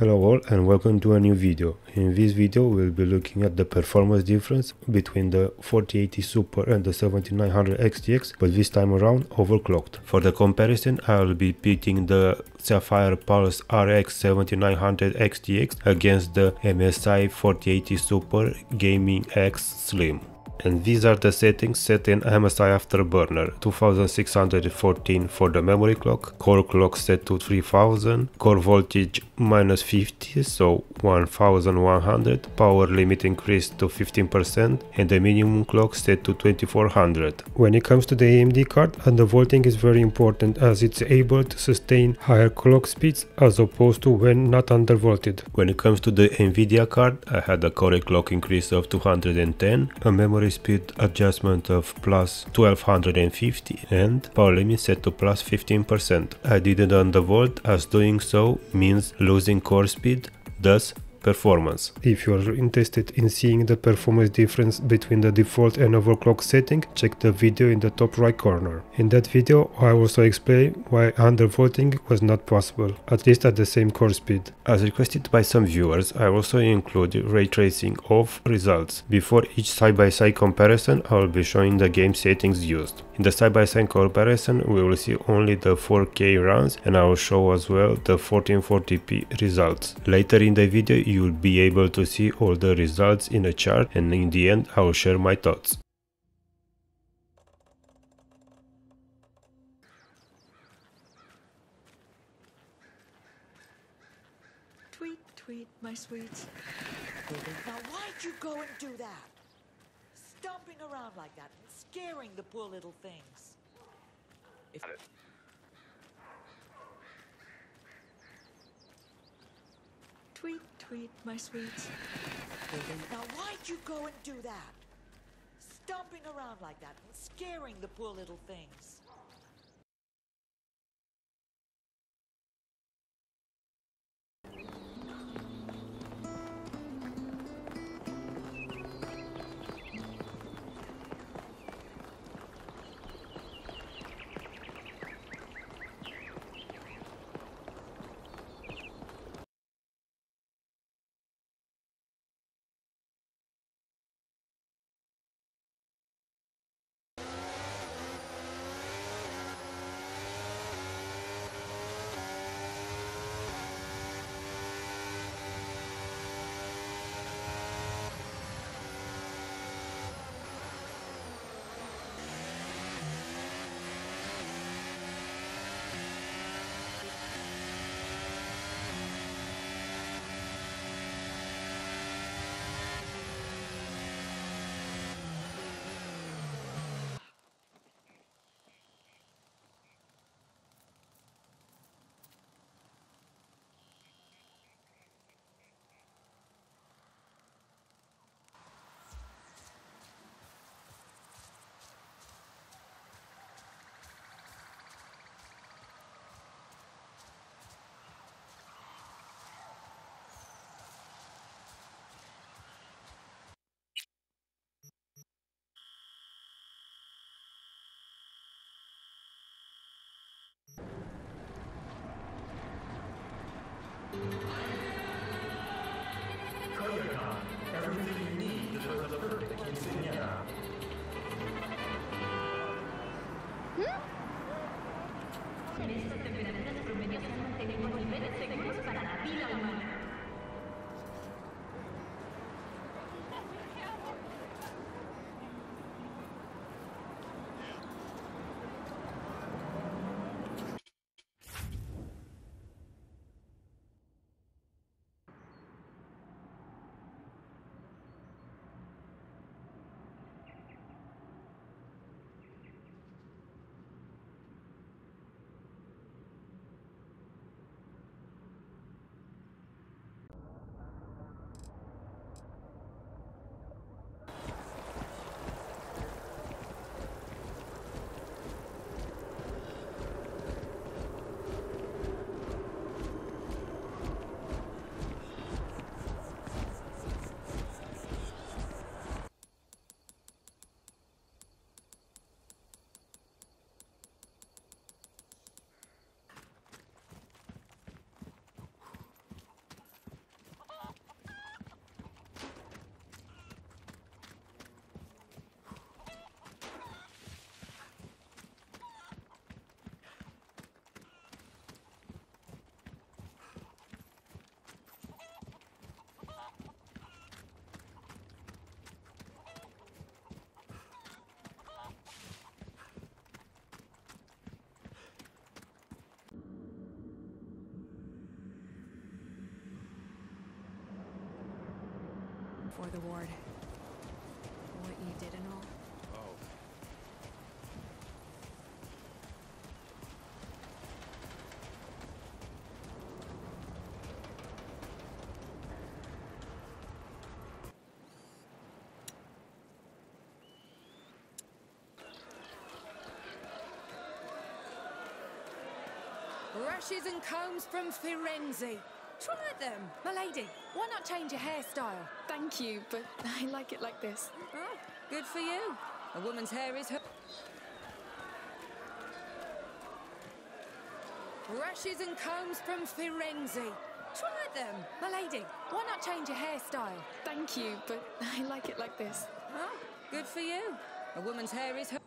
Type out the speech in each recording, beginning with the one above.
Hello all and welcome to a new video. In this video we'll be looking at the performance difference between the 4080 Super and the 7900 XTX but this time around overclocked. For the comparison I'll be pitting the Sapphire Pulse RX 7900 XTX against the MSI 4080 Super Gaming X Slim and these are the settings set in MSI Afterburner 2614 for the memory clock, core clock set to 3000, core voltage minus 50 so 1100, power limit increased to 15% and the minimum clock set to 2400. When it comes to the AMD card, undervolting is very important as it's able to sustain higher clock speeds as opposed to when not undervolted. When it comes to the Nvidia card, I had a core clock increase of 210, a memory speed adjustment of plus 1250 and power limit set to plus 15%. I didn't undervolt as doing so means losing core speed, thus performance. If you are interested in seeing the performance difference between the default and overclock setting, check the video in the top right corner. In that video, I also explain why undervolting was not possible, at least at the same core speed. As requested by some viewers, I also include ray tracing of results. Before each side-by-side -side comparison, I will be showing the game settings used. In the side-by-side -side comparison, we will see only the 4K runs and I will show as well the 1440p results. Later in the video, you will be able to see all the results in a chart and in the end I will share my thoughts. Tweet, tweet, my sweets. Now why'd you go and do that? Stomping around like that scaring the poor little things. If Tweet, tweet, my sweets. Now why'd you go and do that? Stomping around like that and scaring the poor little things. en estas temperaturas promedios han mantenido niveles seguros para la vida humana. Before the ward. What you did and all. Oh. Brushes and combs from Firenze. Try them, my lady. Why not change your hairstyle? Thank you, but I like it like this. Oh, good for you. A woman's hair is her. Brushes and combs from Firenze. Try them, my lady. Why not change your hairstyle? Thank you, but I like it like this. Oh, good for you. A woman's hair is her.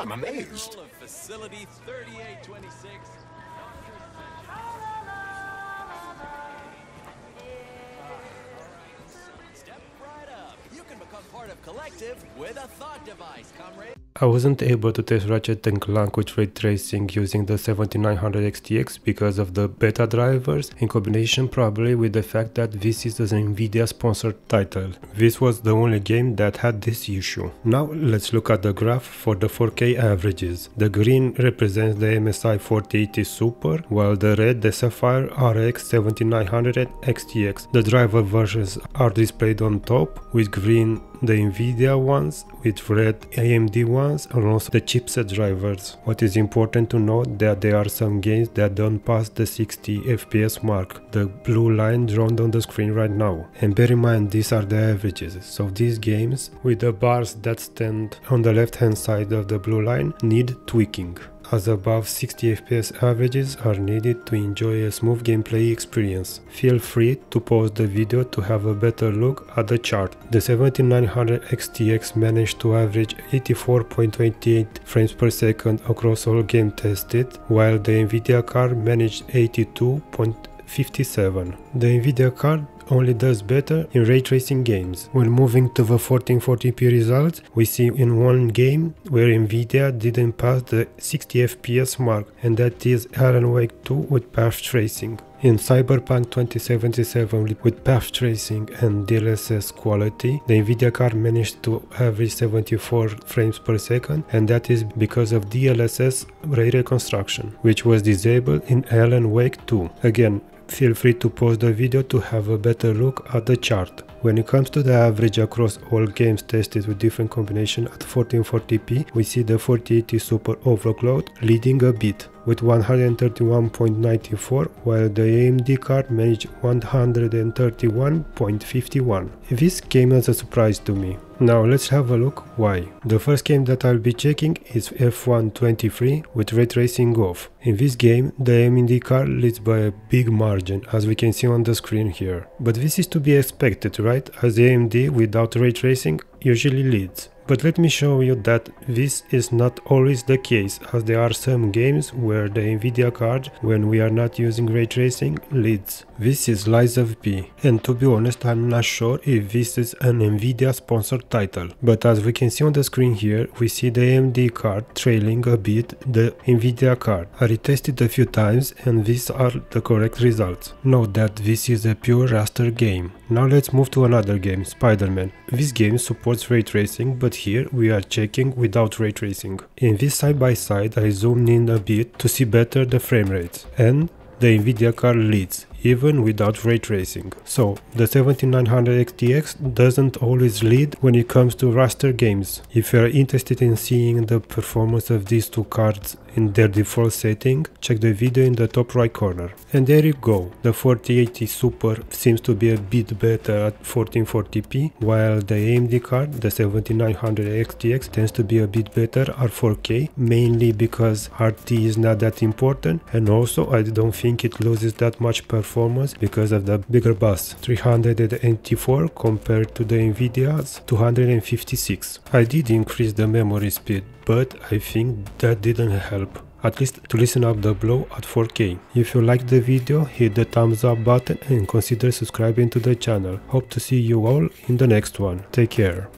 I'm amazed. Facility 3826. Step right up. You can become part of Collective with a thought device, comrade. I wasn't able to test Ratchet and Clank with ray tracing using the 7900 XTX because of the beta drivers, in combination probably with the fact that this is an Nvidia sponsored title. This was the only game that had this issue. Now let's look at the graph for the 4K averages. The green represents the MSI 4080 Super, while the red the Sapphire RX 7900 XTX. The driver versions are displayed on top, with green the Nvidia ones, with red AMD ones, and also the chipset drivers. What is important to note that there are some games that don't pass the 60 FPS mark, the blue line drawn on the screen right now. And bear in mind these are the averages, so these games with the bars that stand on the left hand side of the blue line need tweaking as above 60 FPS averages are needed to enjoy a smooth gameplay experience. Feel free to pause the video to have a better look at the chart. The 7900 XTX managed to average 84.28 frames per second across all game tested, while the Nvidia card managed 82.57. The Nvidia card only does better in ray tracing games. When moving to the 1440p results, we see in one game where Nvidia didn't pass the 60 FPS mark, and that is Alan Wake 2 with path tracing. In Cyberpunk 2077 with path tracing and DLSS quality, the Nvidia card managed to average 74 frames per second and that is because of DLSS ray reconstruction, which was disabled in Alan Wake 2. Again, feel free to pause the video to have a better look at the chart. When it comes to the average across all games tested with different combination at 1440p, we see the 4080 Super overclocked leading a bit with 131.94 while the AMD card managed 131.51. This came as a surprise to me. Now let's have a look why. The first game that I'll be checking is F1 23 with ray tracing off. In this game the AMD card leads by a big margin as we can see on the screen here. But this is to be expected right as AMD without ray tracing usually leads. But let me show you that this is not always the case as there are some games where the Nvidia card when we are not using ray tracing leads. This is Lies of P and to be honest I'm not sure if this is an Nvidia sponsored title. But as we can see on the screen here we see the AMD card trailing a bit the Nvidia card. I retested a few times and these are the correct results. Note that this is a pure raster game. Now let's move to another game, Spider-Man. This game supports ray tracing but here we are checking without ray tracing. In this side by side I zoomed in a bit to see better the frame rates and the Nvidia card leads even without ray tracing. So the 7900 XTX doesn't always lead when it comes to raster games. If you are interested in seeing the performance of these two cards in their default setting, check the video in the top right corner. And there you go, the 4080 Super seems to be a bit better at 1440p, while the AMD card, the 7900 XTX tends to be a bit better at 4K, mainly because RT is not that important and also I don't think it loses that much performance because of the bigger bus, 384 compared to the Nvidia's 256. I did increase the memory speed, but I think that didn't help at least to listen up the blow at 4K. If you liked the video, hit the thumbs up button and consider subscribing to the channel. Hope to see you all in the next one. Take care.